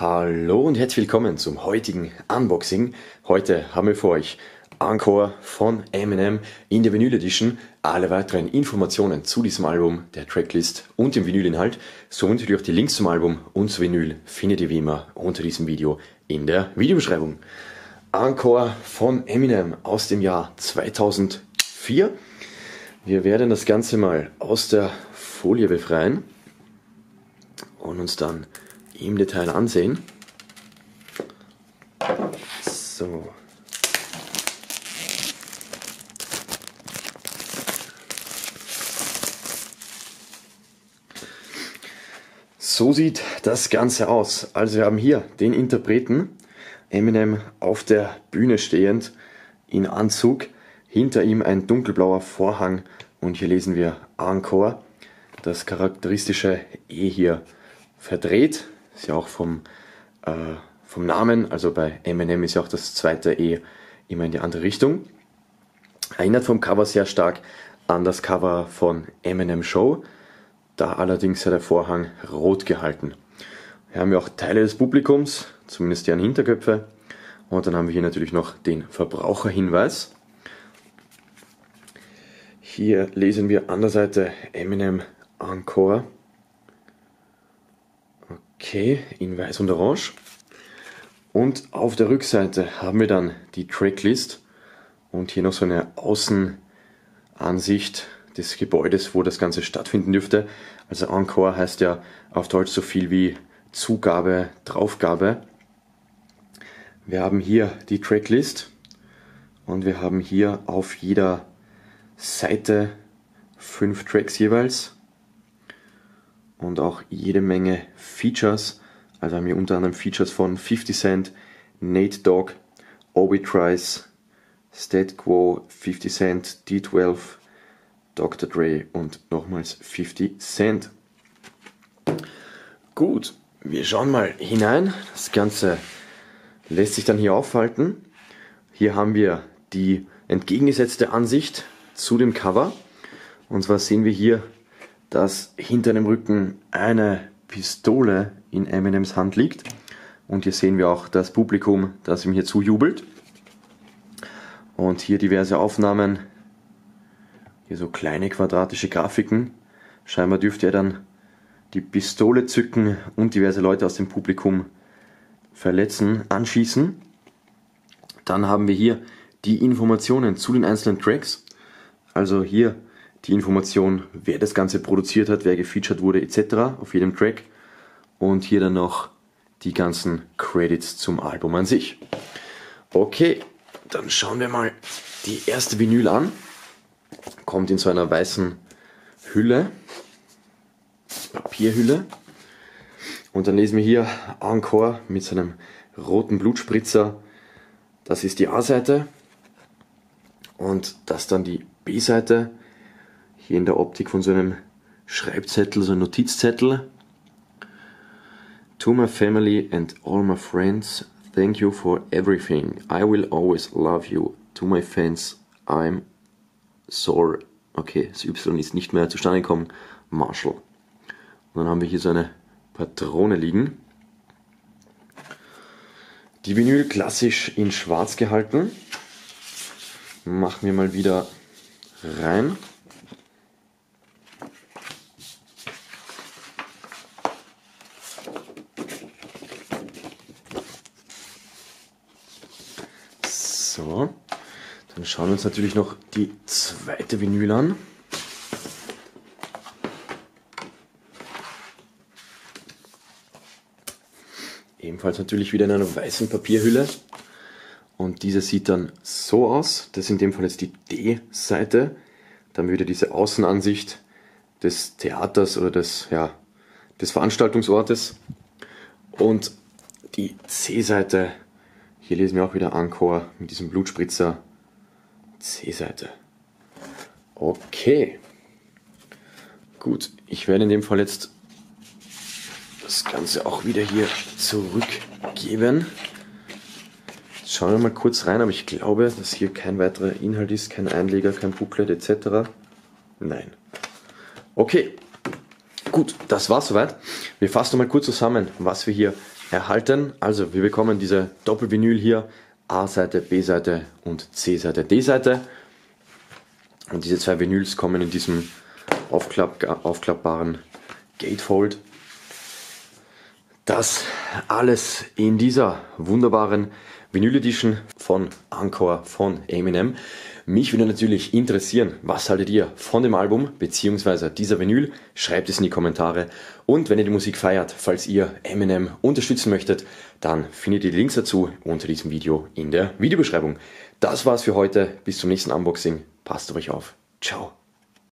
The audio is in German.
Hallo und herzlich willkommen zum heutigen Unboxing. Heute haben wir für euch Encore von Eminem in der Vinyl Edition. Alle weiteren Informationen zu diesem Album, der Tracklist und dem Vinylinhalt, sowie natürlich auch die Links zum Album und zu Vinyl findet ihr wie immer unter diesem Video in der Videobeschreibung. Encore von Eminem aus dem Jahr 2004. Wir werden das Ganze mal aus der Folie befreien und uns dann im Detail ansehen. So. So sieht das Ganze aus. Also wir haben hier den Interpreten, Eminem auf der Bühne stehend, in Anzug, hinter ihm ein dunkelblauer Vorhang und hier lesen wir Encore, das charakteristische E hier verdreht, ist ja auch vom, äh, vom Namen, also bei Eminem ist ja auch das zweite E immer in die andere Richtung. Erinnert vom Cover sehr stark an das Cover von Eminem Show, da allerdings ja der Vorhang rot gehalten. Wir haben ja auch Teile des Publikums, zumindest deren Hinterköpfe. Und dann haben wir hier natürlich noch den Verbraucherhinweis. Hier lesen wir an der Seite Eminem Encore. Okay, in weiß und orange. Und auf der Rückseite haben wir dann die Tracklist und hier noch so eine Außenansicht des Gebäudes, wo das Ganze stattfinden dürfte. Also Encore heißt ja auf Deutsch so viel wie Zugabe, Draufgabe. Wir haben hier die Tracklist und wir haben hier auf jeder Seite fünf Tracks jeweils und auch jede Menge Features. Also haben wir unter anderem Features von 50 Cent, Nate Dogg, Obi Trice, Stat Quo, 50 Cent, D12, Dr. Dre und nochmals 50 Cent. Gut, wir schauen mal hinein. Das Ganze lässt sich dann hier aufhalten. Hier haben wir die entgegengesetzte Ansicht zu dem Cover. Und zwar sehen wir hier, dass hinter dem Rücken eine Pistole in Eminems Hand liegt. Und hier sehen wir auch das Publikum, das ihm hier zujubelt. Und hier diverse Aufnahmen, hier so kleine quadratische Grafiken. Scheinbar dürfte er dann die Pistole zücken und diverse Leute aus dem Publikum verletzen, anschießen. Dann haben wir hier die Informationen zu den einzelnen Tracks. Also hier die Information, wer das Ganze produziert hat, wer gefeatured wurde etc. auf jedem Track. Und hier dann noch die ganzen Credits zum Album an sich. Okay, dann schauen wir mal die erste Vinyl an. Kommt in so einer weißen Hülle, Papierhülle. Und dann lesen wir hier Encore mit seinem roten Blutspritzer. Das ist die A-Seite. Und das dann die B-Seite hier in der Optik von so einem Schreibzettel, so einem Notizzettel. To my family and all my friends, thank you for everything. I will always love you. To my fans, I'm sorry. Okay, das Y ist nicht mehr zustande gekommen. Marshall. Und dann haben wir hier so eine Patrone liegen. Die Vinyl klassisch in schwarz gehalten. Machen wir mal wieder rein. So, dann schauen wir uns natürlich noch die zweite Vinyl an. Ebenfalls natürlich wieder in einer weißen Papierhülle. Und diese sieht dann so aus. Das ist in dem Fall jetzt die D-Seite. Dann wieder diese Außenansicht des Theaters oder des, ja, des Veranstaltungsortes. Und die C-Seite hier lesen wir auch wieder Encore mit diesem Blutspritzer. C-Seite. Okay. Gut, ich werde in dem Fall jetzt das Ganze auch wieder hier zurückgeben. Jetzt schauen wir mal kurz rein, aber ich glaube, dass hier kein weiterer Inhalt ist, kein Einleger, kein Booklet etc. Nein. Okay, gut, das war's soweit. Wir fassen mal kurz zusammen, was wir hier erhalten. Also wir bekommen diese Doppelvinyl hier, A-Seite, B-Seite und C-Seite, D-Seite. Und diese zwei Vinyls kommen in diesem aufklapp aufklappbaren Gatefold. Das alles in dieser wunderbaren Vinyl Edition von Encore von Eminem. Mich würde natürlich interessieren, was haltet ihr von dem Album bzw. dieser Vinyl? Schreibt es in die Kommentare. Und wenn ihr die Musik feiert, falls ihr Eminem unterstützen möchtet, dann findet ihr die Links dazu unter diesem Video in der Videobeschreibung. Das war's für heute. Bis zum nächsten Unboxing. Passt auf euch auf. Ciao.